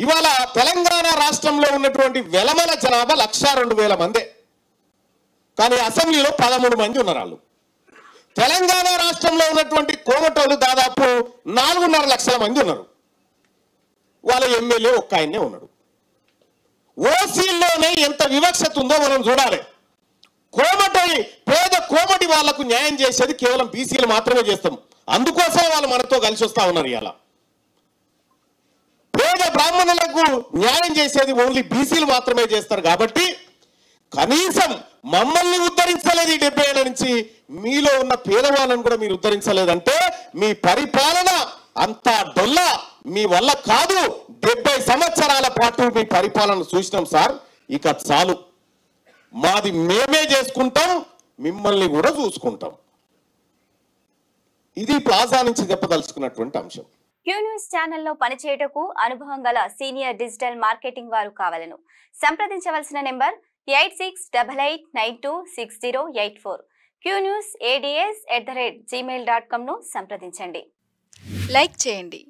ఇవాళ తెలంగాణ రాష్ట్రంలో ఉన్నటువంటి వెలమల జనాభా లక్ష రెండు వేల మందే. కానీ అసెంబ్లీలో పదమూడు మంది ఉన్నారు వాళ్ళు తెలంగాణ రాష్ట్రంలో ఉన్నటువంటి కోమటోళ్ళు దాదాపు నాలుగున్నర లక్షల మంది ఉన్నారు. వాళ్ళ ఎమ్మెల్యే ఒక్క ఆయనే ఉన్నాడు. ఓసీల్లోనే ఎంత వివక్షత ఉందో మనం చూడాలి. కోమటి పేద కోమటి వాళ్ళకు న్యాయం చేసేది కేవలం బీసీలు మాత్రమే చేస్తాం. అందుకోసం వాళ్ళు మనతో కలిసి వస్తా ఉన్నారు ఇలా బ్రాహ్మణులకు న్యాయం చేసేది ఓన్లీ బీసీలు మాత్రమే చేస్తారు కాబట్టి కనీసం మమ్మల్ని ఉద్ధరించలేదు ఈ డెబ్బై ఏళ్ళ నుంచి. మీలో ఉన్న పేదవాళ్ళని కూడా మీరు ఉద్ధరించలేదంటే మీ పరిపాలన అంత డొల్ల మీ వల్ల కాదు. డెబ్బై సంవత్సరాల పాటు మీ పరిపాలన చూసినాం సార్. ఇక చాలు. మాది మేమే చేసుకుంటాం మిమ్మల్ని కూడా చూసుకుంటాం. ఇది ప్లాజా నుంచి చెప్పదలుచుకున్నటువంటి అంశం. క్యూ న్యూస్ ఛానల్లో పనిచేయటకు అనుభవం గల సీనియర్ డిజిటల్ మార్కెటింగ్ వారు కావాలను. సంప్రదించవలసిన number eight six double eight nine two six zero eight four. Q news ADS at the rate Gmail dot కామ్ను సంప్రదించండి. లైక్ చేయండి.